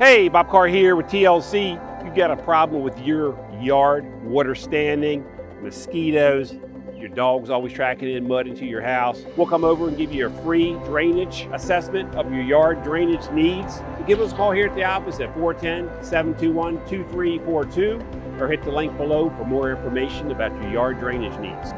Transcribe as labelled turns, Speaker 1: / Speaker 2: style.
Speaker 1: Hey, Bob Carr here with TLC. You got a problem with your yard, water standing, mosquitoes, your dog's always tracking in mud into your house. We'll come over and give you a free drainage assessment of your yard drainage needs. Give us a call here at the office at 410 721 2342 or hit the link below for more information about your yard drainage needs.